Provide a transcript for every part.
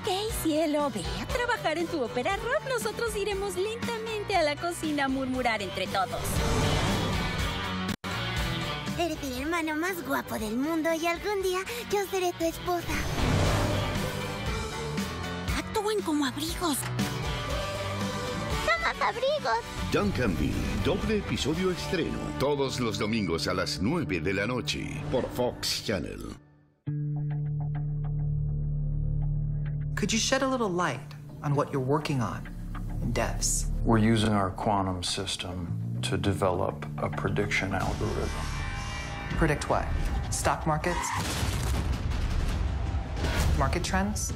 Ok, cielo, ve a trabajar en tu ópera rock. Nosotros iremos lentamente a la cocina a murmurar entre todos. Eres el hermano más guapo del mundo y algún día yo seré tu esposa. Actúen como abrigos. ¡Somos abrigos! Duncanville, doble episodio estreno. Todos los domingos a las 9 de la noche por Fox Channel. Could you shed a little light on what you're working on in devs? We're using our quantum system to develop a prediction algorithm. Predict what? Stock markets? Market trends?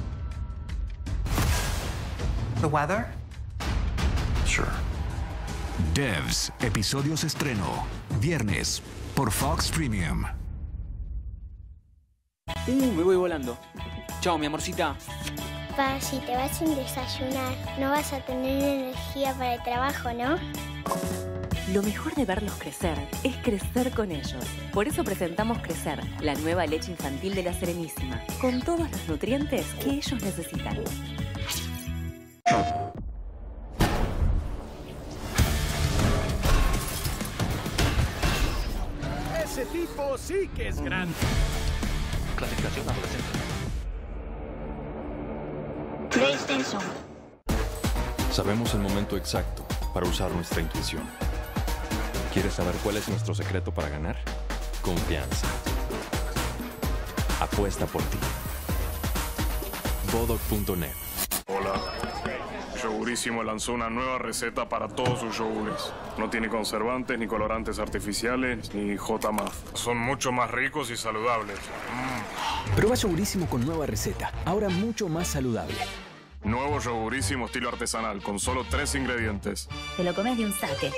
The weather? Sure. Devs, episodios estreno. Viernes, por Fox Premium. Uh, me voy volando. Chao, mi amorcita. Pa, si te vas sin desayunar, no vas a tener energía para el trabajo, ¿no? Lo mejor de verlos crecer es crecer con ellos. Por eso presentamos Crecer, la nueva leche infantil de la Serenísima, con todos los nutrientes que ellos necesitan. Ese tipo sí que es grande. Clasificación adolescente. Sabemos el momento exacto para usar nuestra intuición. ¿Quieres saber cuál es nuestro secreto para ganar? Confianza. Apuesta por ti. Bodoc.net Hola. Yogurísimo lanzó una nueva receta para todos sus yogures. No tiene conservantes, ni colorantes artificiales, ni J+. Son mucho más ricos y saludables. Prueba Yogurísimo con nueva receta, ahora mucho más saludable. Nuevo yogurísimo estilo artesanal, con solo tres ingredientes. Te lo comes de un saque.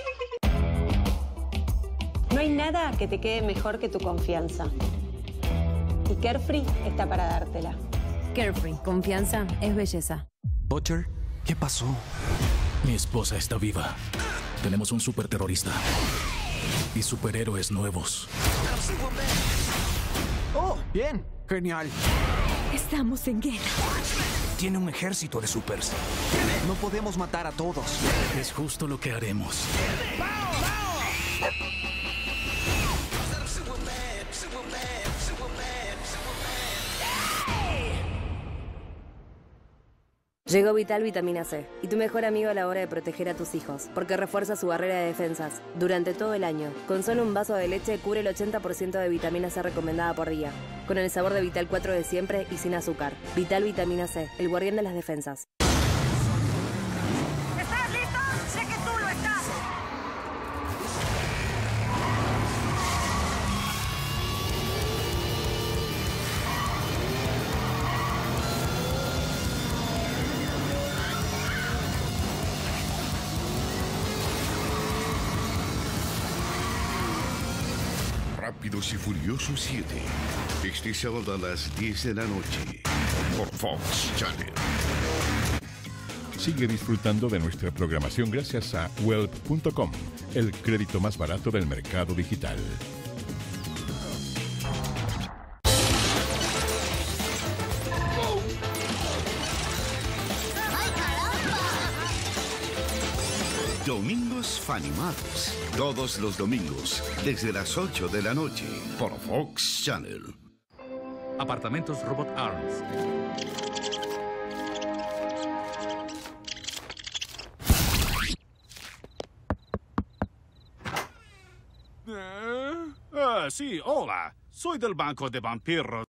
No hay nada que te quede mejor que tu confianza. Y Carefree está para dártela. Carefree, confianza es belleza. Butcher, ¿qué pasó? Mi esposa está viva. Tenemos un superterrorista. Y superhéroes nuevos. Oh, bien. Genial. Estamos en guerra. Tiene un ejército de supers. No podemos matar a todos. Es justo lo que haremos. Llegó Vital Vitamina C y tu mejor amigo a la hora de proteger a tus hijos, porque refuerza su barrera de defensas durante todo el año. Con solo un vaso de leche cubre el 80% de vitamina C recomendada por día, con el sabor de Vital 4 de siempre y sin azúcar. Vital Vitamina C, el guardián de las defensas. Rápidos y Furiosos 7. Este sábado a las 10 de la noche por Fox Channel. Sigue disfrutando de nuestra programación gracias a Welp.com, el crédito más barato del mercado digital. Domingos Fanimados. Todos los domingos, desde las 8 de la noche, por Fox Channel. Apartamentos Robot Arms. Ah, sí, hola. Soy del banco de vampiros.